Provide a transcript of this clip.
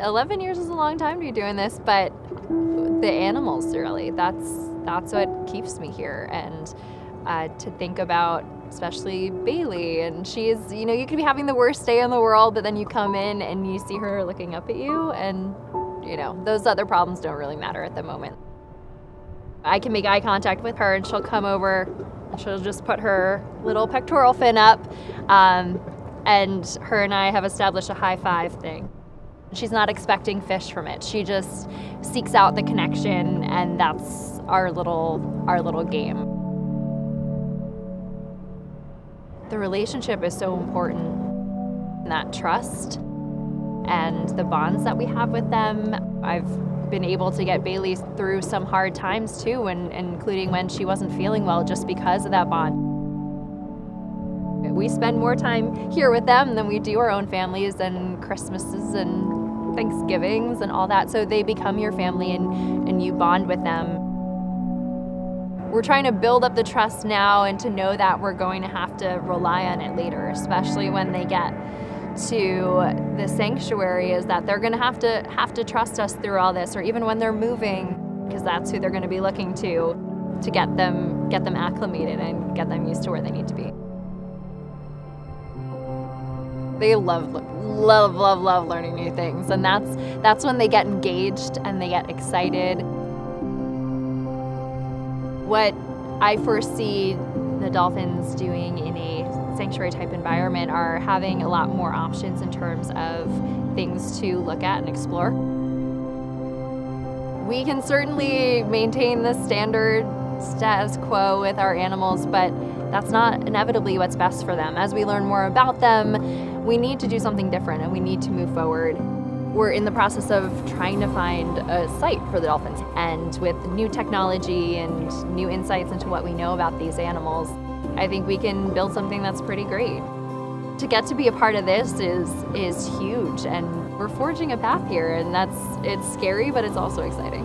11 years is a long time to be doing this, but the animals really, that's, that's what keeps me here. And uh, to think about especially Bailey. And she's, you know, you could be having the worst day in the world, but then you come in and you see her looking up at you, and, you know, those other problems don't really matter at the moment. I can make eye contact with her, and she'll come over, and she'll just put her little pectoral fin up, um, and her and I have established a high five thing. She's not expecting fish from it. She just seeks out the connection, and that's our little our little game. The relationship is so important. That trust and the bonds that we have with them. I've been able to get Bailey through some hard times too, and, including when she wasn't feeling well just because of that bond. We spend more time here with them than we do our own families and Christmases and Thanksgivings and all that. So they become your family and, and you bond with them we're trying to build up the trust now and to know that we're going to have to rely on it later, especially when they get to the sanctuary is that they're going to have to have to trust us through all this or even when they're moving because that's who they're going to be looking to to get them get them acclimated and get them used to where they need to be. They love love love love learning new things and that's that's when they get engaged and they get excited what I foresee the dolphins doing in a sanctuary type environment are having a lot more options in terms of things to look at and explore. We can certainly maintain the standard status quo with our animals, but that's not inevitably what's best for them. As we learn more about them, we need to do something different and we need to move forward. We're in the process of trying to find a site for the dolphins. And with new technology and new insights into what we know about these animals, I think we can build something that's pretty great. To get to be a part of this is is huge and we're forging a path here and that's it's scary but it's also exciting.